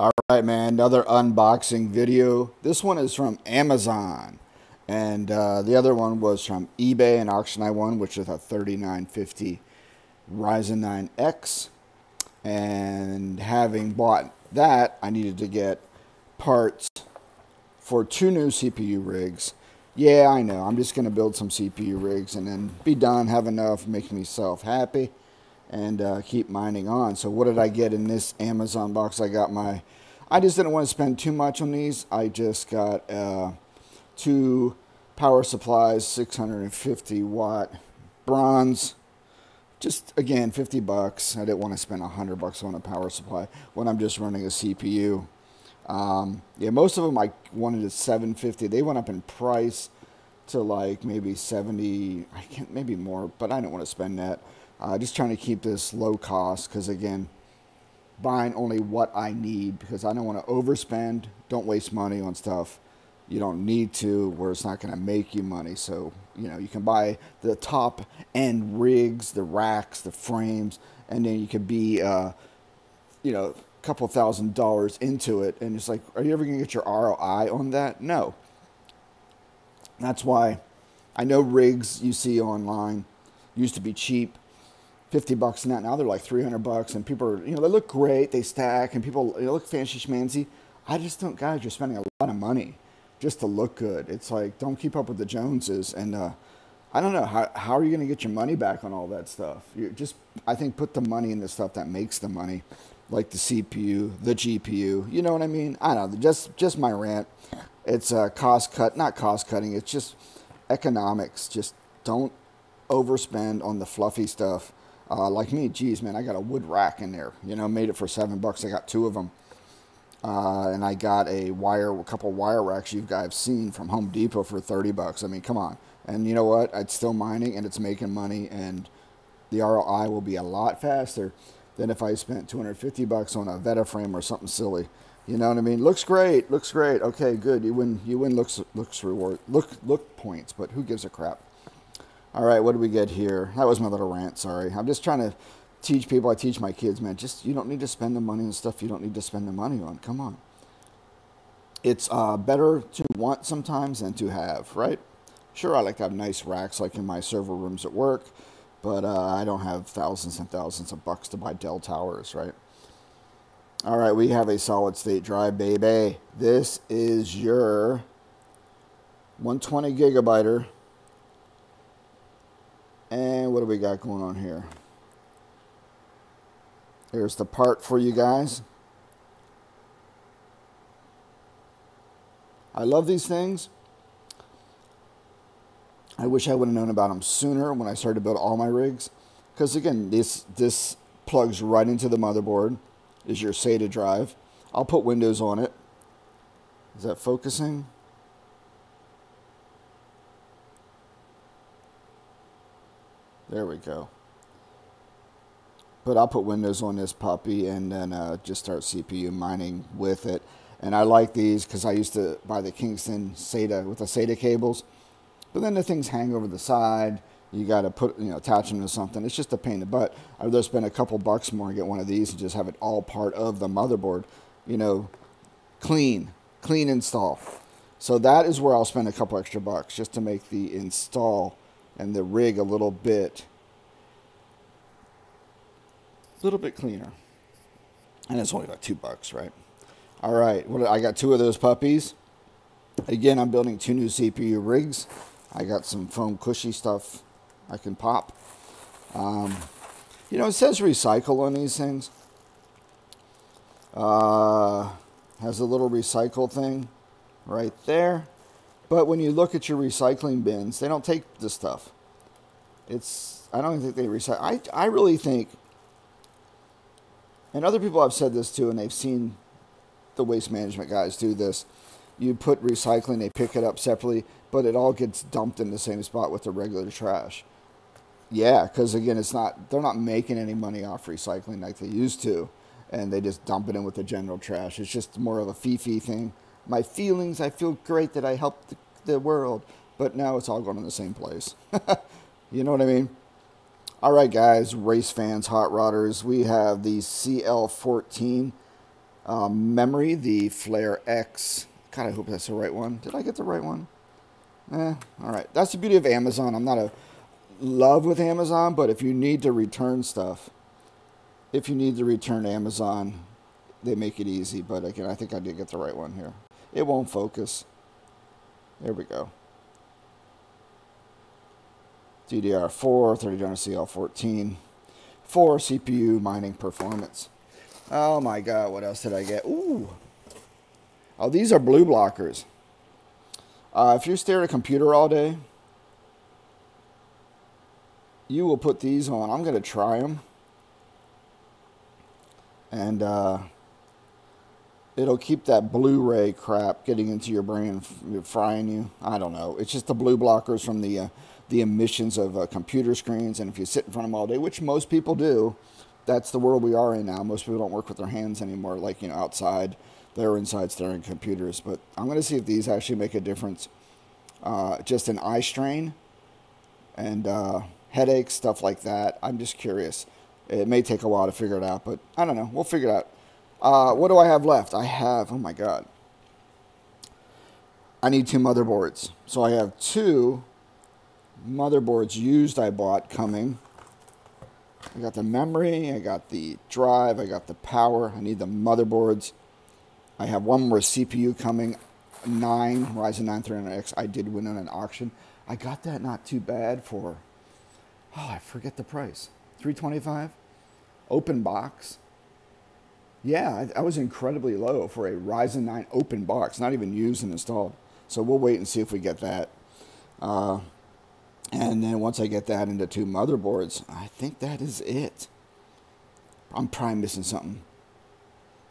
All right, man, another unboxing video. This one is from Amazon. And uh, the other one was from eBay, an auction I won, which is a 3950 Ryzen 9X. And having bought that, I needed to get parts for two new CPU rigs. Yeah, I know. I'm just going to build some CPU rigs and then be done, have enough, make myself happy and uh, keep mining on. So what did I get in this Amazon box? I got my, I just didn't want to spend too much on these. I just got uh, two power supplies, 650 watt bronze. Just again, 50 bucks. I didn't want to spend 100 bucks on a power supply when I'm just running a CPU. Um, yeah, most of them I wanted at 750. They went up in price to like maybe 70, I can't, maybe more, but I don't want to spend that. Uh, just trying to keep this low cost because, again, buying only what I need because I don't want to overspend. Don't waste money on stuff you don't need to where it's not going to make you money. So, you know, you can buy the top end rigs, the racks, the frames, and then you can be, uh, you know, a couple thousand dollars into it. And it's like, are you ever going to get your ROI on that? No. That's why I know rigs you see online used to be cheap 50 bucks and that. Now they're like 300 bucks, and people are, you know, they look great, they stack, and people they look fancy schmancy. I just don't, guys, you're spending a lot of money just to look good. It's like, don't keep up with the Joneses. And uh, I don't know, how, how are you going to get your money back on all that stuff? You just, I think, put the money in the stuff that makes the money, like the CPU, the GPU. You know what I mean? I don't know, just, just my rant. It's a cost cut, not cost cutting, it's just economics. Just don't overspend on the fluffy stuff uh, like me, geez, man, I got a wood rack in there. You know, made it for seven bucks. I got two of them. Uh, and I got a wire, a couple wire racks you guys have seen from Home Depot for 30 bucks. I mean, come on. And you know what? It's still mining and it's making money, and the ROI will be a lot faster than if I spent 250 bucks on a Veddha frame or something silly. You know what I mean? Looks great. Looks great. Okay, good. You win. You win. Looks looks reward. Look look points. But who gives a crap? All right, what do we get here? That was my little rant, sorry. I'm just trying to teach people, I teach my kids, man, just you don't need to spend the money on stuff you don't need to spend the money on. Come on. It's uh, better to want sometimes than to have, right? Sure, I like to have nice racks like in my server rooms at work, but uh, I don't have thousands and thousands of bucks to buy Dell towers, right? All right, we have a solid state drive, baby. This is your 120 gigabyte we got going on here? Here's the part for you guys. I love these things. I wish I would have known about them sooner when I started to build all my rigs. Because again, this, this plugs right into the motherboard. Is your SATA drive. I'll put Windows on it. Is that focusing? There we go. But I'll put Windows on this puppy and then uh, just start CPU mining with it. And I like these because I used to buy the Kingston SATA with the SATA cables. But then the things hang over the side. You got to put, you know, attach them to something. It's just a pain in the butt. I'd rather spend a couple bucks more and get one of these and just have it all part of the motherboard. You know, clean, clean install. So that is where I'll spend a couple extra bucks just to make the install and the rig a little bit a little bit cleaner. And it's only about two bucks, right? All right, well, I got two of those puppies. Again, I'm building two new CPU rigs. I got some foam cushy stuff I can pop. Um, you know, it says recycle on these things. Uh, has a little recycle thing right there. But when you look at your recycling bins, they don't take this stuff. It's I don't think they recycle. I I really think, and other people have said this too, and they've seen the waste management guys do this. You put recycling, they pick it up separately, but it all gets dumped in the same spot with the regular trash. Yeah, because again, it's not they're not making any money off recycling like they used to, and they just dump it in with the general trash. It's just more of a fee-fee thing my feelings. I feel great that I helped the, the world, but now it's all going in the same place. you know what I mean? All right, guys, race fans, hot rodders, we have the CL14 Um, memory, the Flare X. God, I hope that's the right one. Did I get the right one? Eh, all right. That's the beauty of Amazon. I'm not a love with Amazon, but if you need to return stuff, if you need to return Amazon, they make it easy. But again, I think I did get the right one here. It won't focus. There we go. DDR4, 3200CL14, 4 CPU mining performance. Oh my god, what else did I get? Ooh. Oh, these are blue blockers. Uh, if you stare at a computer all day, you will put these on. I'm going to try them. And uh, it'll keep that Blu-ray crap getting into your brain, frying you. I don't know. It's just the blue blockers from the uh, the emissions of uh, computer screens. And if you sit in front of them all day, which most people do, that's the world we are in now. Most people don't work with their hands anymore, like you know outside. They're inside staring computers. But I'm going to see if these actually make a difference. Uh, just an eye strain and uh, headaches, stuff like that. I'm just curious. It may take a while to figure it out, but I don't know. We'll figure it out. Uh, what do I have left? I have, oh my God. I need two motherboards. So I have two motherboards used I bought coming. I got the memory, I got the drive, I got the power. I need the motherboards. I have one more CPU coming, 9 Ryzen 9 300X. I did win on an auction. I got that not too bad for, oh, I forget the price. 325 Open box. Yeah, I, I was incredibly low for a Ryzen 9 open box, not even used and installed. So we'll wait and see if we get that. Uh, and then once I get that into two motherboards, I think that is it. I'm probably missing something.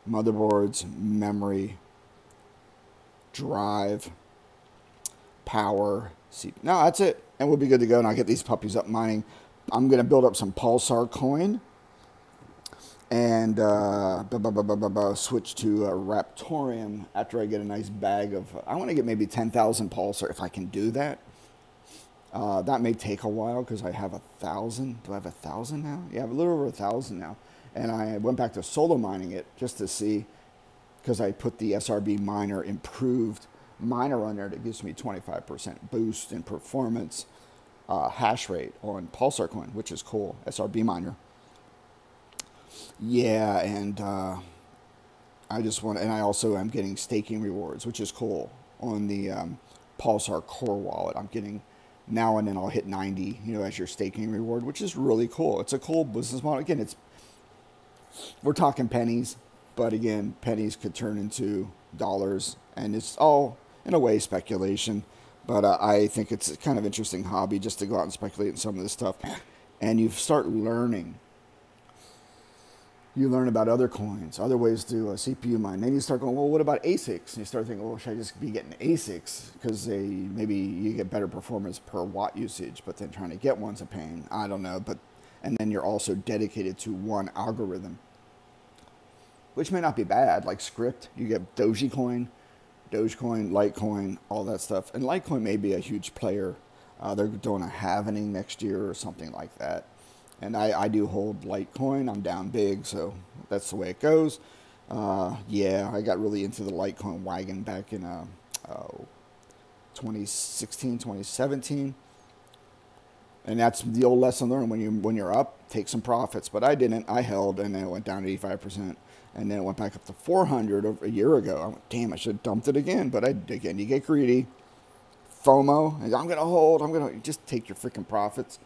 Motherboards, memory, drive, power. See, no, that's it. And we'll be good to go. And I'll get these puppies up mining. I'm going to build up some Pulsar coin and uh, switch to a Raptoreum after I get a nice bag of. I want to get maybe 10,000 Pulsar if I can do that. Uh, that may take a while because I have a thousand. Do I have a thousand now? Yeah, I have a little over a thousand now. And I went back to solo mining it just to see because I put the SRB miner improved miner on there that gives me 25% boost in performance uh, hash rate on Pulsar Coin, which is cool. SRB miner. Yeah, and uh, I just want, and I also am getting staking rewards, which is cool on the um, Pulsar Core wallet. I'm getting now and then I'll hit 90, you know, as your staking reward, which is really cool. It's a cool business model. Again, it's we're talking pennies, but again, pennies could turn into dollars, and it's all in a way speculation. But uh, I think it's a kind of interesting hobby just to go out and speculate in some of this stuff, and you start learning you learn about other coins, other ways to uh, CPU mine. Then you start going, well, what about ASICs? And you start thinking, well, should I just be getting ASICs because they maybe you get better performance per watt usage, but then trying to get one's a pain. I don't know, but and then you're also dedicated to one algorithm, which may not be bad. Like Scrypt, you get Dogecoin, Dogecoin, Litecoin, all that stuff, and Litecoin may be a huge player. Uh, they're doing a halvening next year or something like that and I, I do hold Litecoin. I'm down big, so that's the way it goes. Uh, yeah, I got really into the Litecoin wagon back in uh, uh, 2016, 2017. And that's the old lesson learned. When you when you're up, take some profits. But I didn't. I held, and then it went down to 85 percent, and then it went back up to 400 a year ago. I went, damn, I should have dumped it again. But I again, you get greedy, FOMO. I'm gonna hold. I'm gonna just take your freaking profits,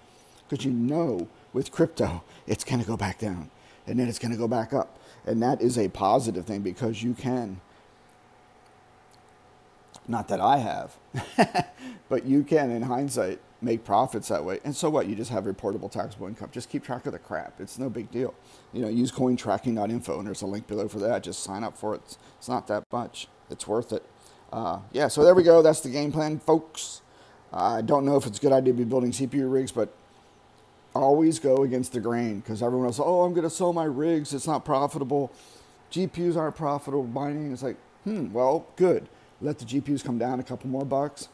because you know with crypto, it's going to go back down and then it's going to go back up. And that is a positive thing because you can, not that I have, but you can, in hindsight, make profits that way. And so what? You just have reportable taxable income. Just keep track of the crap. It's no big deal. You know, use cointracking.info and there's a link below for that. Just sign up for it. It's not that much. It's worth it. Uh, yeah, so there we go. That's the game plan, folks. I don't know if it's a good idea to be building CPU rigs, but always go against the grain because everyone else, oh, I'm going to sell my rigs. It's not profitable. GPUs aren't profitable. Mining is like, hmm, well, good. Let the GPUs come down a couple more bucks.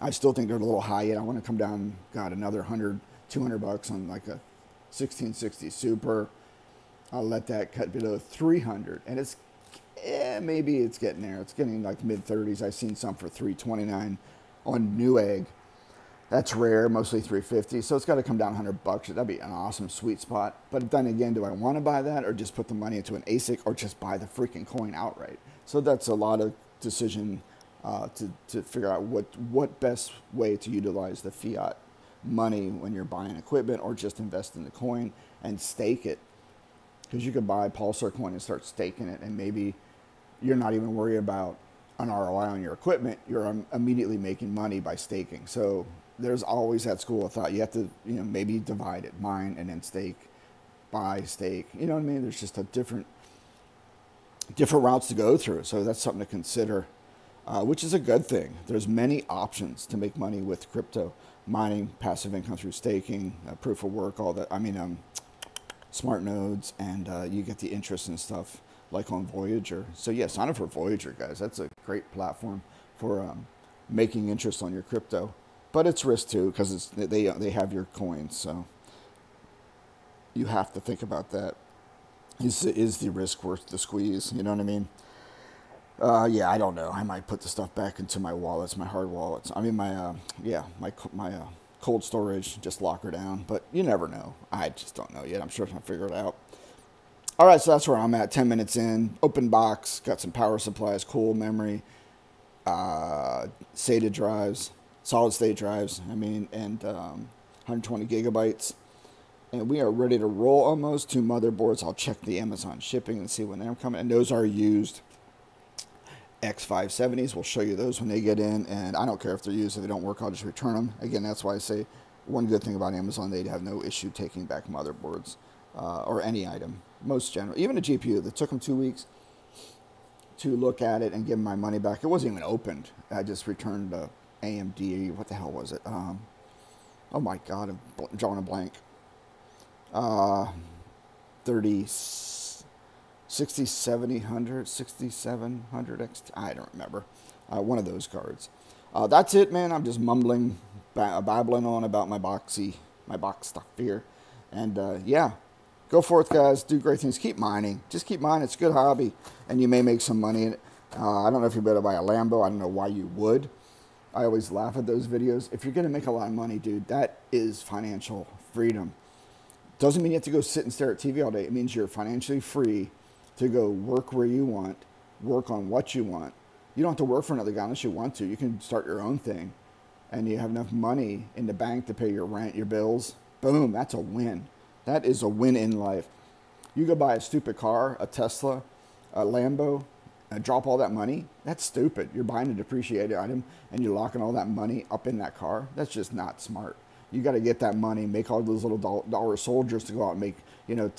I still think they're a little high yet. I want to come down, got another 100, 200 bucks on like a 1660 Super. I'll let that cut below 300, and it's eh, maybe it's getting there. It's getting like mid 30s. I've seen some for 329 on Newegg. That's rare, mostly 350. So it's got to come down 100 bucks. That'd be an awesome sweet spot. But then again, do I want to buy that or just put the money into an ASIC or just buy the freaking coin outright? So that's a lot of decision uh, to, to figure out what, what best way to utilize the fiat money when you're buying equipment or just invest in the coin and stake it. Because you could buy Pulsar coin and start staking it, and maybe you're not even worried about an ROI on your equipment. You're um, immediately making money by staking. So there's always that school of thought. You have to, you know, maybe divide it, mine and then stake, buy, stake. You know what I mean? There's just a different, different routes to go through. So that's something to consider, uh, which is a good thing. There's many options to make money with crypto mining, passive income through staking, uh, proof of work, all that. I mean, um, smart nodes, and uh, you get the interest and stuff like on Voyager. So yeah, sign up for Voyager, guys. That's a great platform for um, making interest on your crypto, but it's risk too because it's they they have your coins, so you have to think about that. Is is the risk worth the squeeze? You know what I mean? Uh, yeah, I don't know. I might put the stuff back into my wallets, my hard wallets. I mean, my uh, yeah, my my uh, cold storage. Just lock her down. But you never know. I just don't know yet. I'm sure I'll figure it out. All right, so that's where I'm at. Ten minutes in, open box. Got some power supplies, cool memory, uh, SATA drives, solid state drives. I mean, and um, 120 gigabytes. And we are ready to roll almost. Two motherboards. I'll check the Amazon shipping and see when they're coming. And those are used X570s. We'll show you those when they get in, and I don't care if they're used. If they don't work, I'll just return them. Again, that's why I say one good thing about Amazon, they'd have no issue taking back motherboards uh, or any item. Most general, even a GPU that took them two weeks to look at it and give them my money back. It wasn't even opened. I just returned AMD. What the hell was it? Um, oh my God, I'm drawing a blank. Uh, 30. 6700, 6700 XT. I don't remember. Uh, one of those cards. Uh, that's it, man. I'm just mumbling, babbling on about my boxy, my box stuff here. And uh, yeah, go forth, guys. Do great things. Keep mining. Just keep mining. It's a good hobby, and you may make some money in it. Uh, I don't know if you're better buy a Lambo. I don't know why you would. I always laugh at those videos. If you're going to make a lot of money, dude, that is financial freedom. Doesn't mean you have to go sit and stare at TV all day. It means you're financially free to go work where you want, work on what you want. You don't have to work for another guy unless you want to. You can start your own thing and you have enough money in the bank to pay your rent, your bills. Boom, that's a win. That is a win in life. You go buy a stupid car, a Tesla, a Lambo, drop all that money. That's stupid. You're buying a depreciated item and you're locking all that money up in that car. That's just not smart. You got to get that money, make all those little dollar soldiers to go out and make, you know,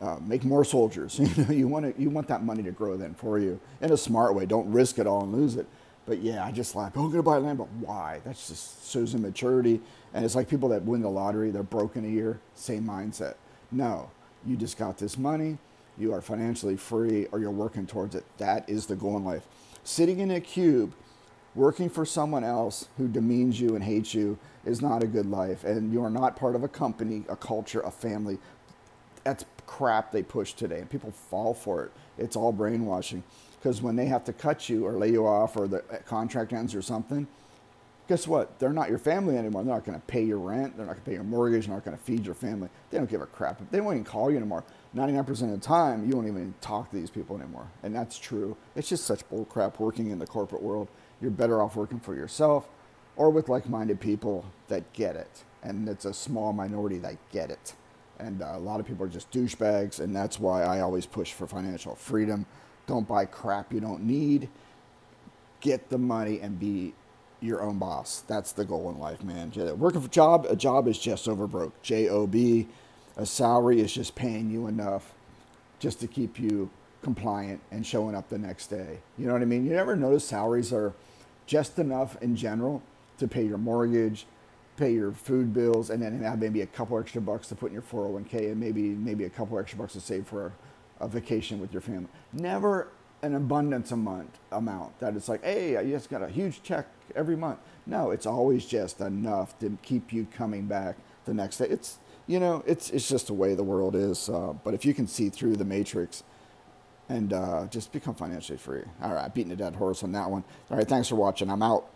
uh, make more soldiers. you know, you want to, you want that money to grow then for you in a smart way. Don't risk it all and lose it. But yeah, I just like, oh, I'm gonna buy land, but why? That's just shows immaturity. And it's like people that win the lottery, they're broken a year. Same mindset. No, you just got this money. You are financially free, or you're working towards it. That is the goal in life. Sitting in a cube, working for someone else who demeans you and hates you is not a good life. And you are not part of a company, a culture, a family. That's crap they push today, and people fall for it. It's all brainwashing. Because when they have to cut you or lay you off or the uh, contract ends or something, guess what? They're not your family anymore. They're not going to pay your rent. They're not going to pay your mortgage. They're not going to feed your family. They don't give a crap. They won't even call you anymore. 99% of the time, you won't even talk to these people anymore. And that's true. It's just such bull crap working in the corporate world. You're better off working for yourself or with like minded people that get it. And it's a small minority that get it. And uh, a lot of people are just douchebags, and that's why I always push for financial freedom. Don't buy crap you don't need. Get the money and be your own boss. That's the goal in life, man. Working for a job, a job is just over broke. J O B. A salary is just paying you enough just to keep you compliant and showing up the next day. You know what I mean? You never notice salaries are just enough in general to pay your mortgage, pay your food bills, and then have maybe a couple extra bucks to put in your 401k, and maybe maybe a couple extra bucks to save for a, a vacation with your family. Never an abundance amount amount that it's like, hey, I just got a huge check every month. No, it's always just enough to keep you coming back the next day. It's you know, it's it's just the way the world is. Uh, but if you can see through the matrix and uh, just become financially free. All right, beating a dead horse on that one. All right, thanks for watching. I'm out.